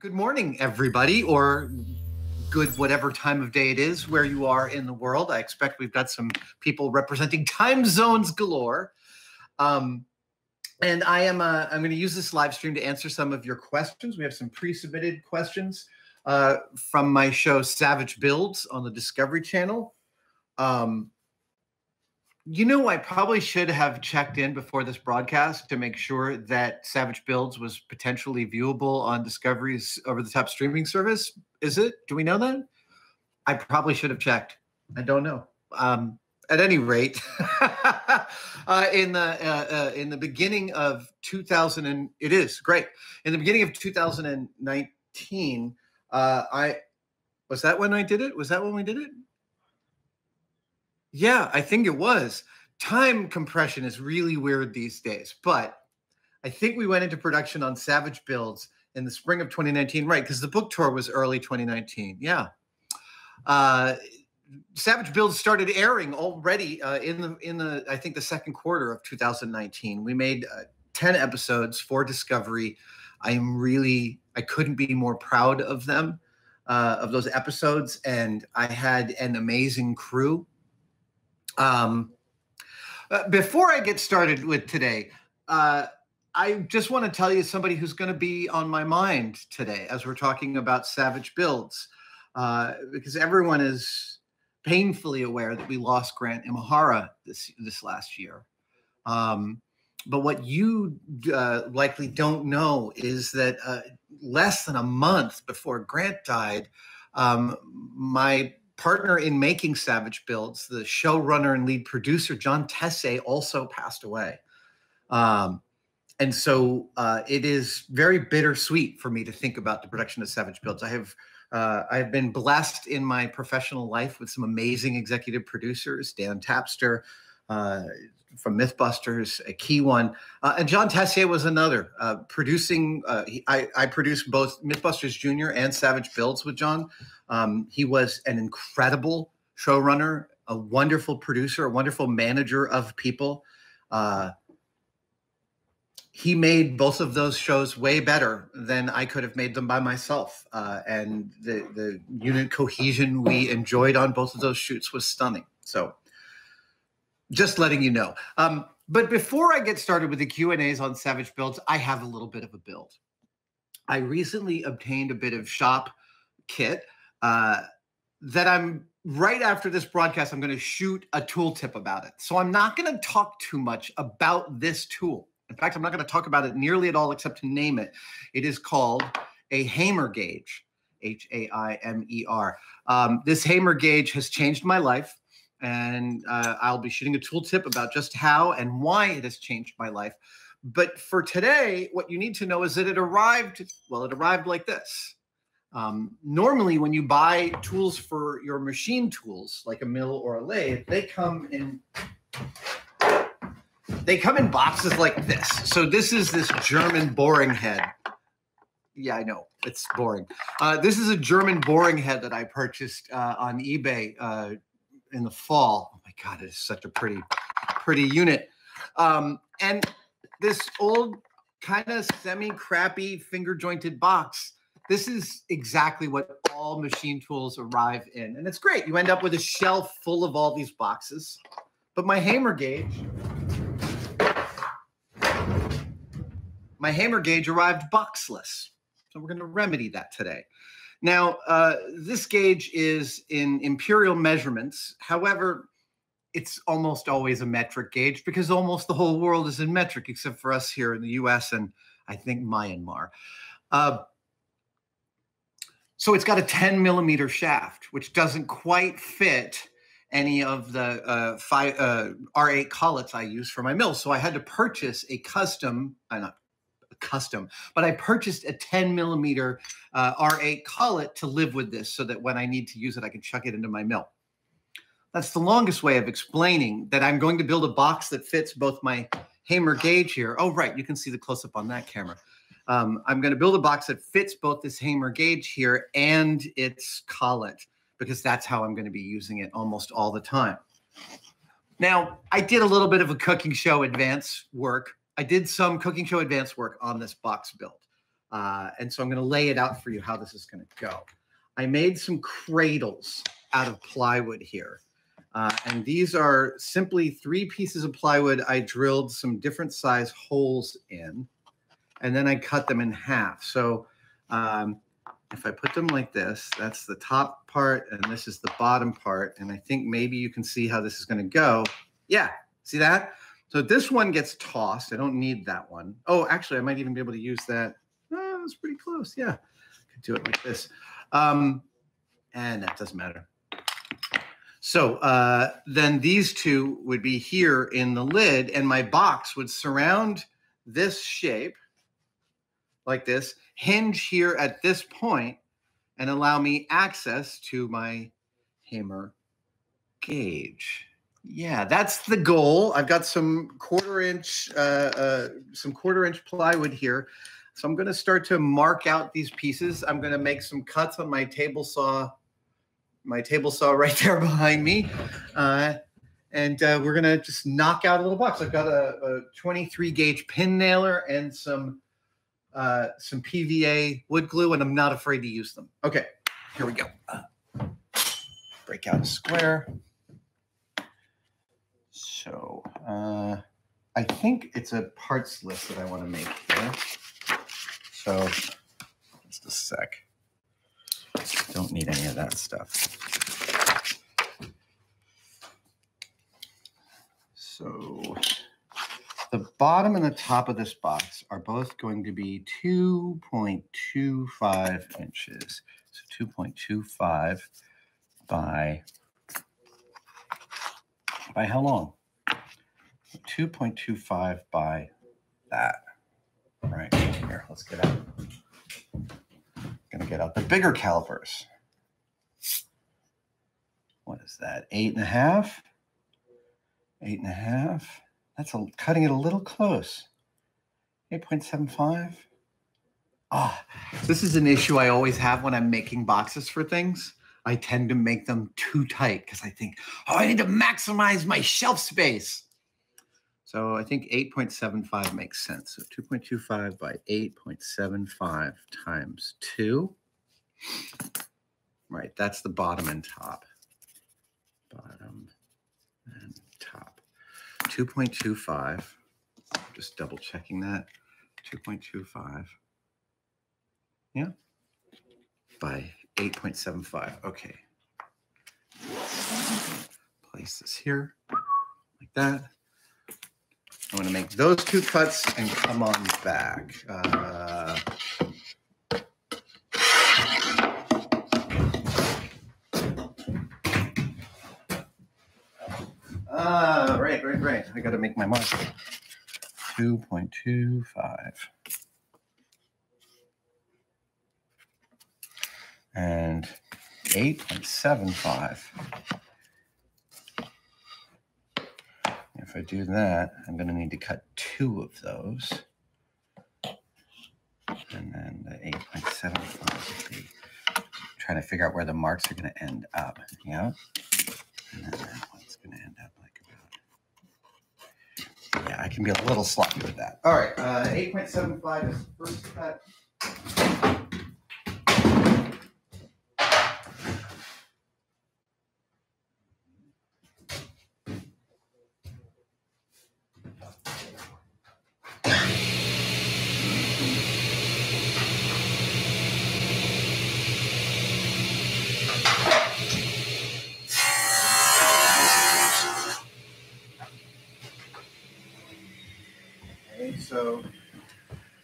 Good morning, everybody, or good whatever time of day it is where you are in the world. I expect we've got some people representing time zones galore. Um, and I am uh, I'm going to use this live stream to answer some of your questions. We have some pre-submitted questions uh, from my show Savage Builds on the Discovery Channel. Um, you know, I probably should have checked in before this broadcast to make sure that Savage Builds was potentially viewable on Discovery's over the top streaming service. Is it? Do we know that? I probably should have checked. I don't know. Um, at any rate, uh, in the uh, uh, in the beginning of 2000 and it is great. In the beginning of 2019, uh, I was that when I did it. Was that when we did it? Yeah, I think it was. Time compression is really weird these days, but I think we went into production on Savage Builds in the spring of 2019, right? Because the book tour was early 2019. Yeah. Uh, Savage Builds started airing already uh, in the in the I think the second quarter of 2019. We made uh, 10 episodes for Discovery. I am really I couldn't be more proud of them uh, of those episodes, and I had an amazing crew. Um, uh, before I get started with today, uh, I just want to tell you somebody who's going to be on my mind today as we're talking about savage builds, uh, because everyone is painfully aware that we lost Grant Imahara this this last year. Um, but what you uh, likely don't know is that uh, less than a month before Grant died, um, my partner in making Savage Builds, the showrunner and lead producer John Tese, also passed away. Um, and so uh, it is very bittersweet for me to think about the production of Savage Builds. I have uh, I have been blessed in my professional life with some amazing executive producers, Dan Tapster uh, from MythBusters, a key one, uh, and John Tessier was another. Uh, producing, uh, he, I, I produced both MythBusters Junior and Savage Builds with John. Um, he was an incredible showrunner, a wonderful producer, a wonderful manager of people. Uh, he made both of those shows way better than I could have made them by myself. Uh, and the, the unit cohesion we enjoyed on both of those shoots was stunning. So just letting you know. Um, but before I get started with the Q&As on Savage Builds, I have a little bit of a build. I recently obtained a bit of shop kit uh, that I'm right after this broadcast, I'm going to shoot a tooltip about it. So I'm not going to talk too much about this tool. In fact, I'm not going to talk about it nearly at all except to name it. It is called a Haimer gauge, H A I M E R. Um, this Haimer gauge has changed my life, and uh, I'll be shooting a tooltip about just how and why it has changed my life. But for today, what you need to know is that it arrived, well, it arrived like this. Um, normally, when you buy tools for your machine tools, like a mill or a lathe, they come in they come in boxes like this. So this is this German boring head. Yeah, I know it's boring. Uh, this is a German boring head that I purchased uh, on eBay uh, in the fall. Oh my god, it is such a pretty, pretty unit. Um, and this old kind of semi-crappy finger jointed box this is exactly what all machine tools arrive in. And it's great. You end up with a shelf full of all these boxes. But my Haimer gauge, my Haimer gauge arrived boxless. So we're going to remedy that today. Now, uh, this gauge is in imperial measurements. However, it's almost always a metric gauge because almost the whole world is in metric, except for us here in the US and I think Myanmar. Uh, so it's got a 10 millimeter shaft, which doesn't quite fit any of the uh, five, uh, R8 collets I use for my mill. So I had to purchase a custom, uh, not custom, but I purchased a 10 millimeter uh, R8 collet to live with this so that when I need to use it, I can chuck it into my mill. That's the longest way of explaining that I'm going to build a box that fits both my Haimer gauge here. Oh, right. You can see the close up on that camera um, I'm going to build a box that fits both this Haimer gauge here and its collet because that's how I'm going to be using it almost all the time. Now, I did a little bit of a cooking show advance work. I did some cooking show advance work on this box build. Uh, and so I'm going to lay it out for you how this is going to go. I made some cradles out of plywood here. Uh, and these are simply three pieces of plywood. I drilled some different size holes in, and then I cut them in half. So um, if I put them like this, that's the top part, and this is the bottom part. And I think maybe you can see how this is going to go. Yeah, see that? So this one gets tossed. I don't need that one. Oh, actually, I might even be able to use that. Oh, that's pretty close. Yeah, could do it like this. Um, and that doesn't matter. So uh, then these two would be here in the lid, and my box would surround this shape like this, hinge here at this point, and allow me access to my Haimer gauge. Yeah, that's the goal. I've got some quarter inch, uh, uh, some quarter inch plywood here. So I'm going to start to mark out these pieces. I'm going to make some cuts on my table saw my table saw right there behind me. Uh, and uh, we're gonna just knock out a little box. I've got a, a 23 gauge pin nailer and some uh, some PVA wood glue, and I'm not afraid to use them. Okay, here we go. Break out a square. So uh, I think it's a parts list that I want to make here. So just a sec. Don't need any of that stuff. So the bottom and the top of this box are both going to be 2.25 inches. So 2.25 by, by how long? 2.25 by that. Right here, let's get out. Gonna get out the bigger calipers. What is that? Eight and a half? Eight and a half. That's a, cutting it a little close. 8.75. Ah, oh, this is an issue I always have when I'm making boxes for things. I tend to make them too tight because I think, oh, I need to maximize my shelf space. So I think 8.75 makes sense. So 2.25 by 8.75 times 2. Right, that's the bottom and top. Bottom and top. 2.25. Just double checking that. 2.25. Yeah. By 8.75. Okay. Place this here like that. I'm going to make those two cuts and come on back. Uh, uh, right, right, right. I got to make my mark. 2.25. And 8.75. If I do that, I'm going to need to cut two of those. And then the 8.75 be trying to figure out where the marks are going to end up. Yeah. And then that one's going to end up like about. Yeah, I can be a little sloppy with that. All right. Uh, 8.75 is first cut.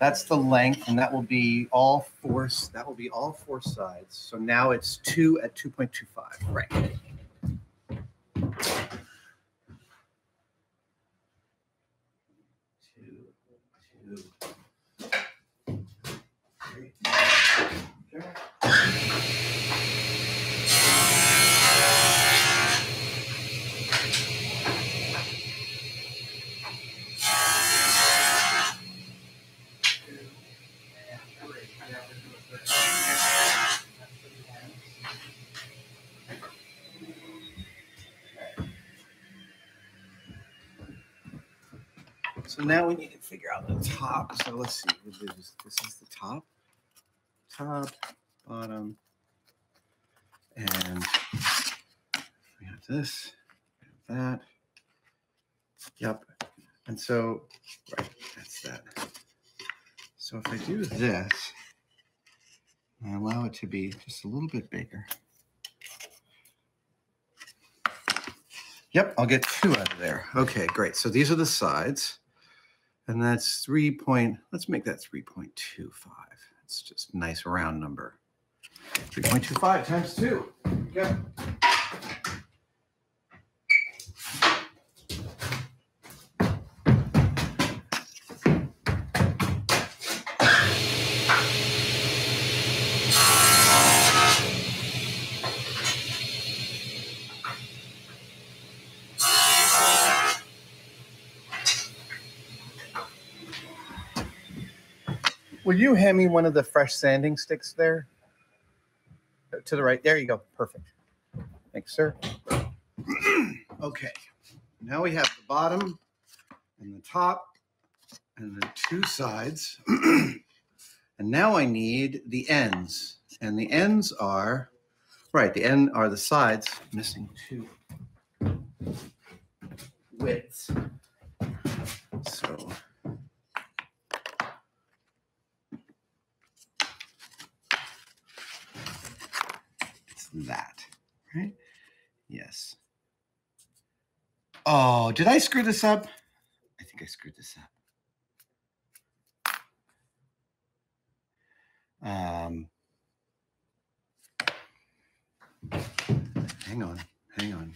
That's the length, and that will be all four. That will be all four sides. So now it's two at two point two five. Right. Two, two, three. Okay. So now we need to figure out the top. So let's see. This is, the top. top, bottom, and we have this, we have that. Yep. And so, right, that's that. So if I do this, I allow it to be just a little bit bigger. Yep, I'll get two out of there. Okay, great. So these are the sides. And that's 3 point, let's make that 3.25. It's just a nice round number. 3.25 times 2. Yep. Will you hand me one of the fresh sanding sticks there? To the right. There you go. Perfect. Thanks, sir. okay. Now we have the bottom and the top and the two sides. and now I need the ends. And the ends are right, the end are the sides missing two widths. So that, right? Yes. Oh, did I screw this up? I think I screwed this up. Um, hang on, hang on.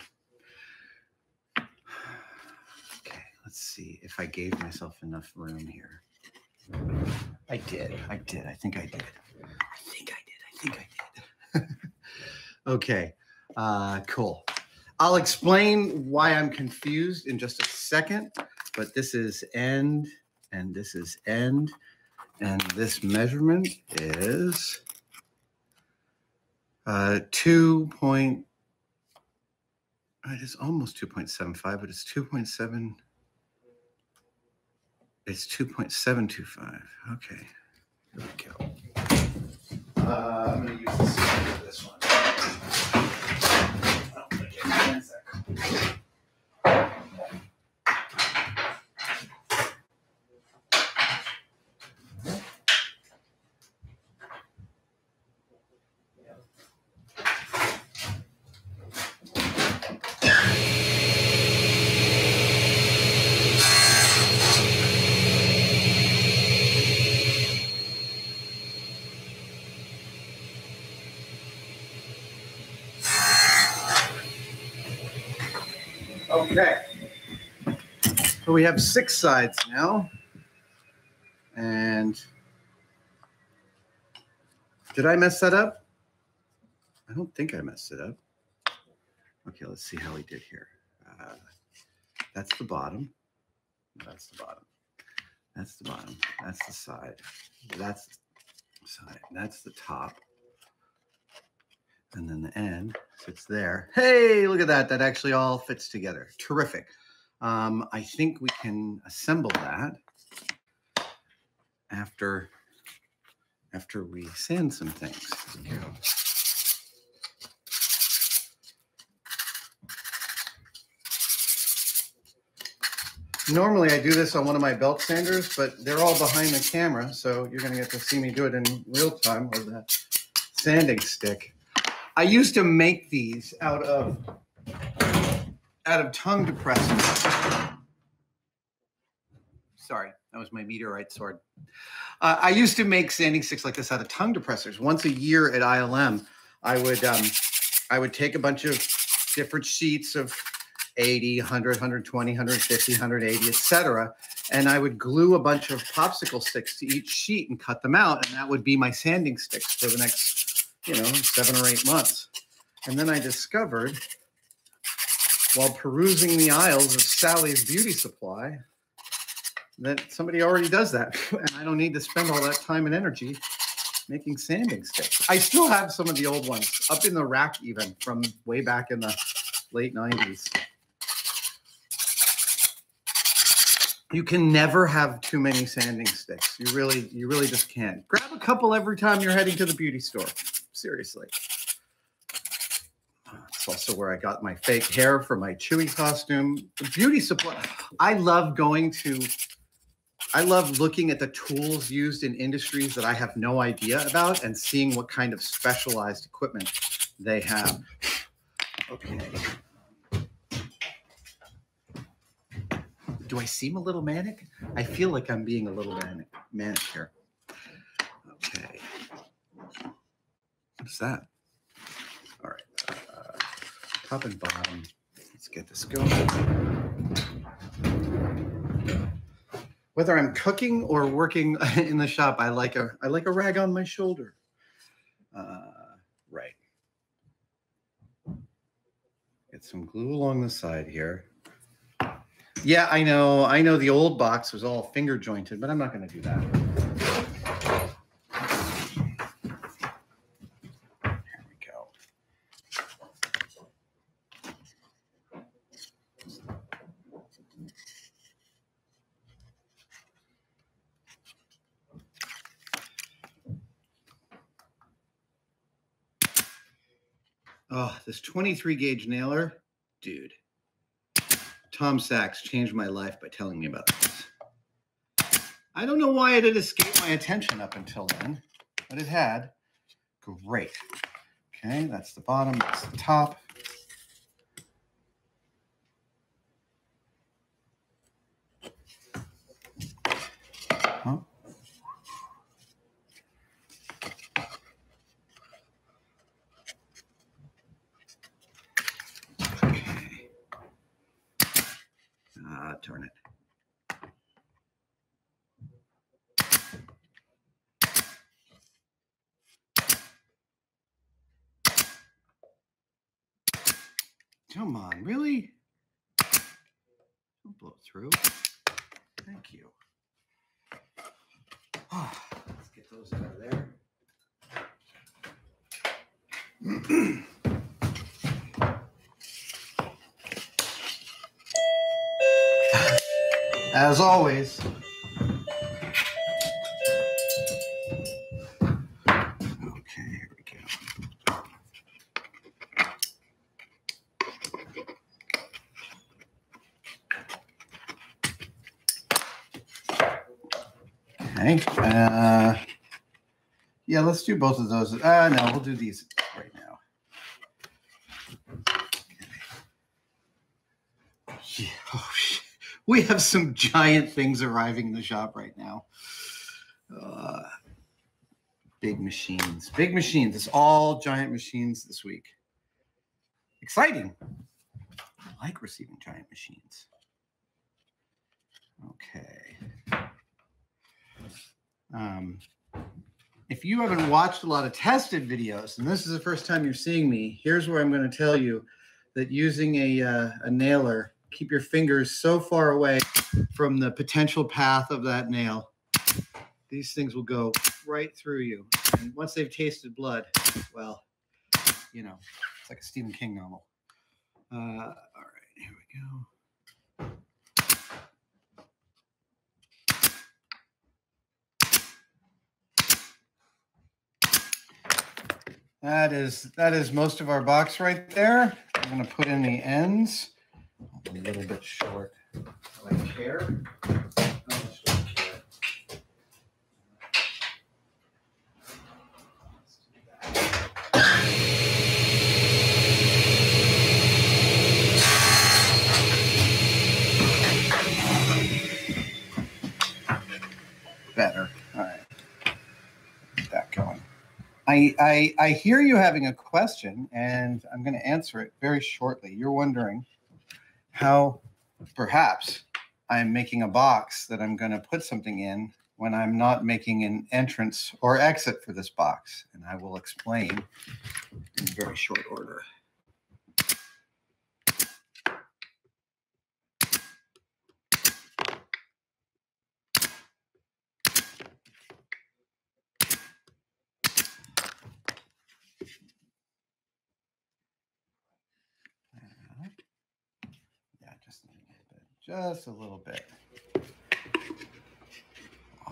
Okay, let's see if I gave myself enough room here. I did. I did. I think I did. I think I did. I think I did. okay. Uh, cool. I'll explain why I'm confused in just a second, but this is end and this is end. And this measurement is uh, 2 point, it is almost 2.75, but it's 2.7. It's 2.725. Okay. Here we go. Uh, I'm going to use this one. Oh, okay, one sec. Okay. So we have six sides now. And did I mess that up? I don't think I messed it up. Okay, let's see how we did here. Uh, that's the bottom. That's the bottom. That's the bottom. That's the side. That's the side. That's the top. And then the end sits there. Hey, look at that. That actually all fits together. Terrific. Um, I think we can assemble that after after we sand some things. Normally I do this on one of my belt sanders, but they're all behind the camera, so you're gonna get to see me do it in real time with that sanding stick. I used to make these out of out of tongue depressants. Sorry, that was my meteorite sword. Uh, I used to make sanding sticks like this out of tongue depressors. Once a year at ILM, I would um, I would take a bunch of different sheets of 80, 100, 120, 150, 180, etc. And I would glue a bunch of popsicle sticks to each sheet and cut them out. And that would be my sanding sticks for the next, you know, seven or eight months. And then I discovered while perusing the aisles of Sally's Beauty Supply that somebody already does that. And I don't need to spend all that time and energy making sanding sticks. I still have some of the old ones up in the rack, even from way back in the late 90s. you can never have too many sanding sticks. You really, you really just can't. Grab a couple every time you're heading to the beauty store. Seriously. It's also where I got my fake hair for my Chewie costume. The beauty supply. I love going to. I love looking at the tools used in industries that I have no idea about and seeing what kind of specialized equipment they have. Okay. Do I seem a little manic? I feel like I'm being a little manic, manic here. Okay. What's that? Top and bottom. Let's get this going. Whether I'm cooking or working in the shop, I like a I like a rag on my shoulder. Uh, right. Get some glue along the side here. Yeah, I know. I know the old box was all finger jointed, but I'm not going to do that. There we go. Oh, this 23 gauge nailer, dude. Tom Sachs changed my life by telling me about this. I don't know why it had escaped my attention up until then, but it had. Great. Okay, that's the bottom, that's the top. Huh? Okay. Ah, turn it. Come on, really? Don't blow through. Thank you. Ah, let's get those out of there. As always. Okay, here we go. Okay. Uh, yeah, let's do both of those. Uh, no, we'll do these right now. Yeah. Oh, shit. We have some giant things arriving in the shop right now. Uh, big machines. Big machines. It's all giant machines this week. Exciting. I like receiving giant machines. Okay. Um, if you haven't watched a lot of tested videos, and this is the first time you're seeing me, here's where I'm going to tell you that using a, uh, a nailer, keep your fingers so far away from the potential path of that nail. These things will go right through you. And once they've tasted blood, well, you know, it's like a Stephen King novel. Uh, all right, here we go. That is that is most of our box right there. I'm going to put in the ends. A little bit short. Oh, chair. Better. All right. Get that going. I, I I hear you having a question, and I'm going to answer it very shortly. You're wondering how perhaps I'm making a box that I'm going to put something in when I'm not making an entrance or exit for this box, and I will explain in very short order. Uh, Yeah, just a little bit.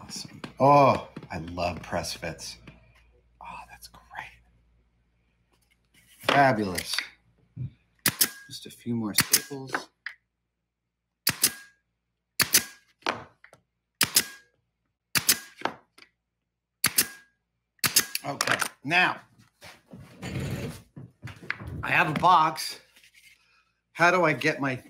Just a little bit. Oh, I love press fits. Oh, that's great. Fabulous. Just a few more staples. Okay, now I have a box. How do I get my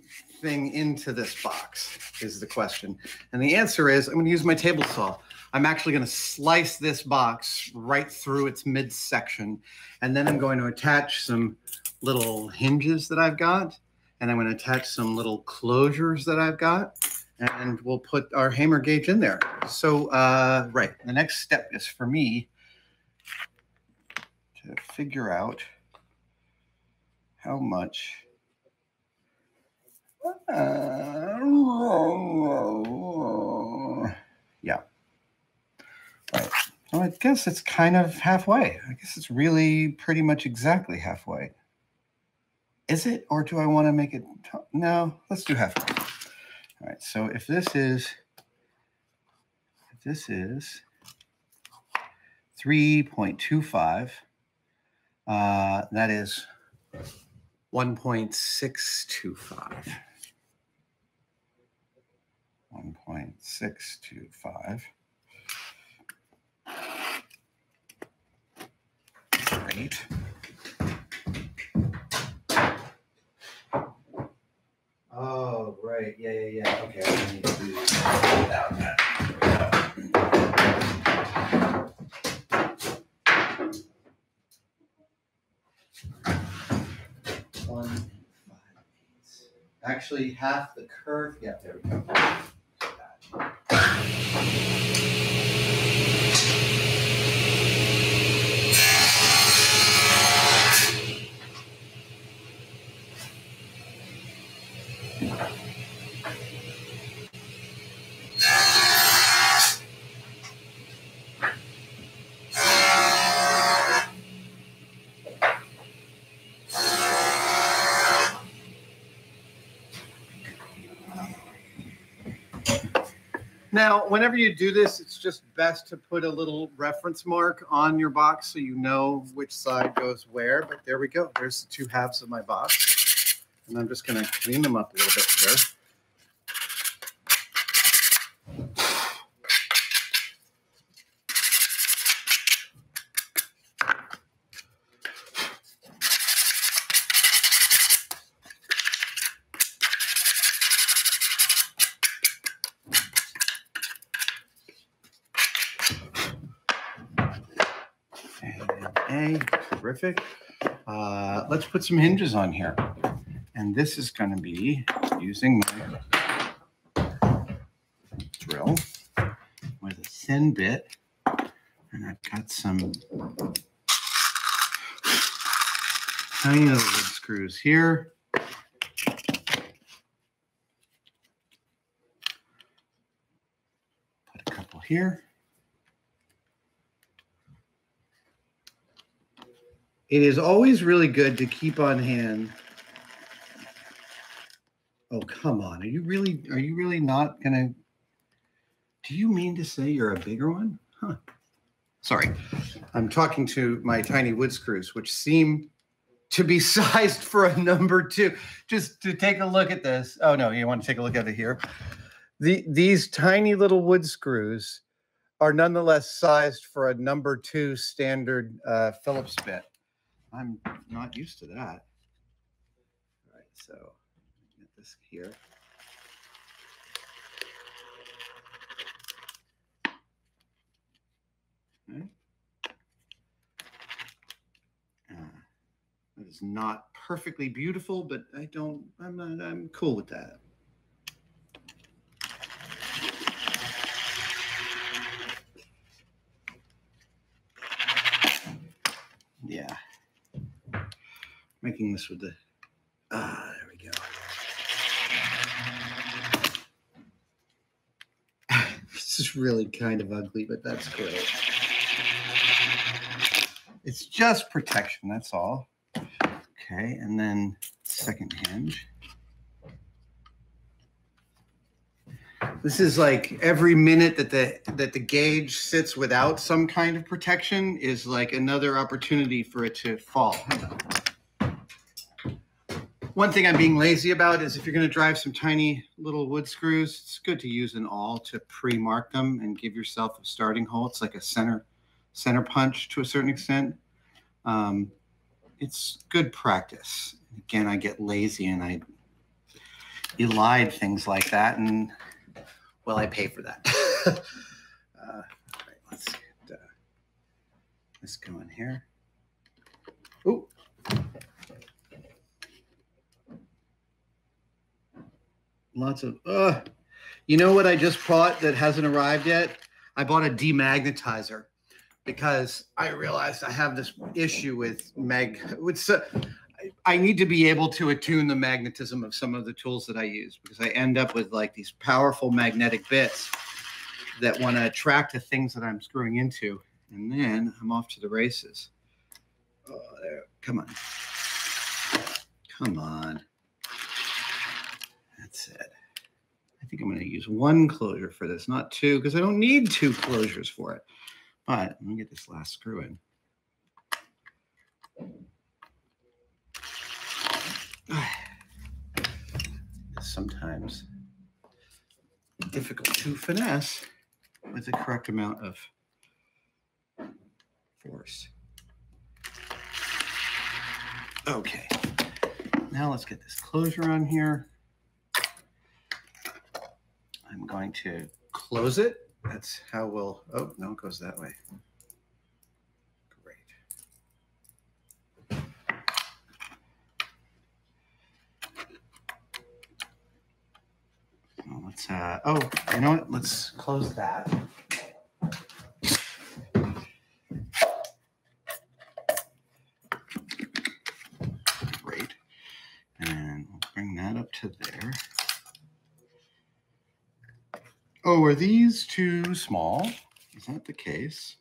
thing into this box? Is the question. And the answer is I'm going to use my table saw. I'm actually going to slice this box right through its midsection. And then I'm going to attach some little hinges that I've got. And I'm going to attach some little closures that I've got. And we'll put our Haimer gauge in there. So, uh, right, the next step is for me to figure out how much. Yeah. Right. Well, I guess it's kind of halfway. I guess it's really pretty much exactly halfway. Is it, or do I want to make it? No, let's do halfway. All right. So if this is, if this is 3.25, uh, that is 1.625. 1.625. Great. Oh, right. Yeah, yeah, yeah. Okay, I need to do that. Actually, half the curve. Yeah, there we go. Thank you. Now, whenever you do this, it's just best to put a little reference mark on your box so you know which side goes where. But there we go. There's the two halves of my box. And I'm just going to clean them up a little bit here. A, terrific. Uh, let's put some hinges on here. And this is going to be using my drill with a thin bit. And I've got some tiny little wood screws here. Put a couple here. It is always really good to keep on hand. Oh, come on. Are you really are you really not gonna do you mean to say you're a bigger one? Huh. Sorry. I'm talking to my tiny wood screws, which seem to be sized for a number two. Just to take a look at this. Oh no, you want to take a look at it here. The these tiny little wood screws are nonetheless sized for a number two standard uh, Phillips bit. I'm not used to that. All right, so get this here. Okay. Uh, that is not perfectly beautiful, but I don't. I'm not. I'm cool with that. Yeah making this with the ah there we go. This is really kind of ugly but that's great. It's just protection that's all. Okay and then second hinge This is like every minute that the that the gauge sits without some kind of protection is like another opportunity for it to fall. One thing I'm being lazy about is if you're going to drive some tiny little wood screws, it's good to use an awl to pre-mark them and give yourself a starting hole. It's like a center center punch to a certain extent. Um, it's good practice. Again, I get lazy and I elide things like that, and well, I pay for that. uh, all right, let's get uh, this going here. Oh. Lots of, uh, you know what I just bought that hasn't arrived yet? I bought a demagnetizer because I realized I have this issue with mag. It's, uh, I need to be able to attune the magnetism of some of the tools that I use because I end up with like these powerful magnetic bits that want to attract the things that I'm screwing into. And then I'm off to the races. Oh, there. Come on. Come on. That's it. I think I'm going to use one closure for this, not two, because I don't need two closures for it. But let me get this last screw in. sometimes difficult to finesse with the correct amount of force. Okay, now let's get this closure on here. I'm going to close it. That's how we'll, oh, no, it goes that way. Great. Let's, uh, oh, you know what? Let's close that. Great. And we'll bring that up to there. Oh, are these too small? Is that the case?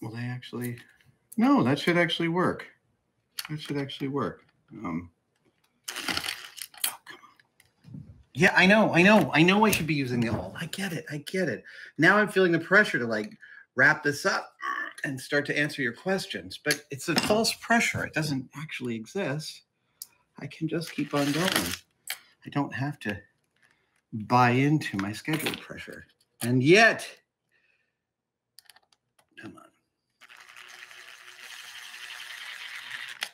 Will they actually? No, that should actually work. That should actually work. Um, Yeah, I know, I know, I know I should be using the old. I get it, I get it. Now I'm feeling the pressure to like wrap this up and start to answer your questions, but it's a false pressure. It doesn't actually exist. I can just keep on going. I don't have to buy into my schedule pressure. And yet, come on.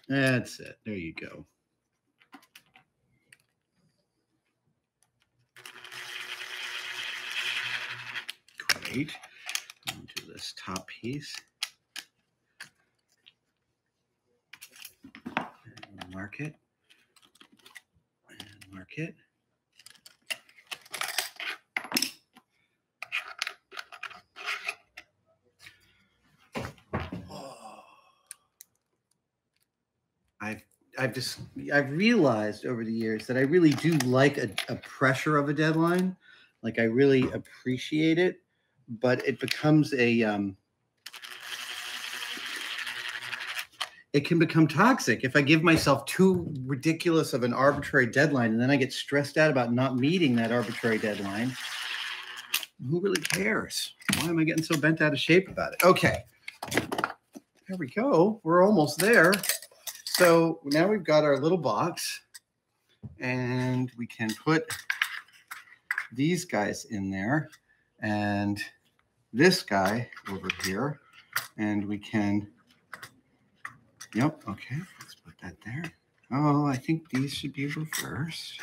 That's it. There you go. Great. onto this top piece. And mark it. And mark it. I've just I've realized over the years that I really do like a, a pressure of a deadline. Like I really appreciate it but it becomes a um, it can become toxic if I give myself too ridiculous of an arbitrary deadline and then I get stressed out about not meeting that arbitrary deadline. Who really cares? Why am I getting so bent out of shape about it? Okay. There we go. We're almost there. So now we've got our little box and we can put these guys in there and this guy over here and we can, yep, okay, let's put that there. Oh, I think these should be reversed.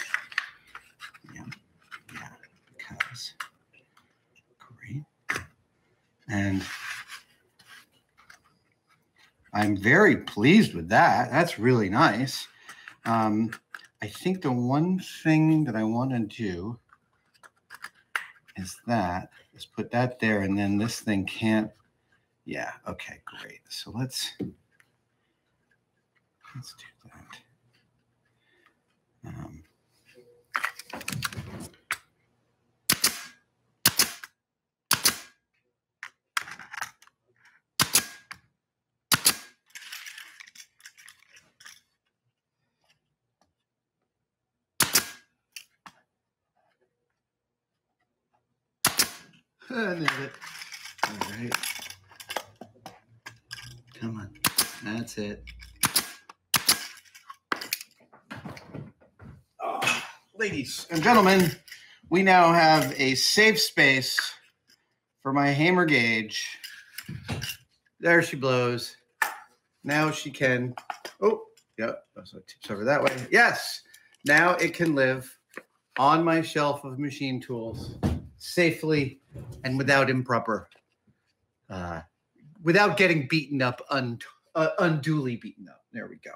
Yeah, yeah, because, great. And I'm very pleased with that. That's really nice. Um, I think the one thing that I want to do is that Let's put that there, and then this thing can't. Yeah. Okay. Great. So let's let's do that. Um, Uh, nailed it. All right. Come on. That's it. Oh, ladies and gentlemen, we now have a safe space for my Haimer gauge. There she blows. Now she can. Oh, yep. So it tips over that way. Yes. Now it can live on my shelf of machine tools safely and without improper, uh, without getting beaten up, un- uh, unduly beaten up. There we go.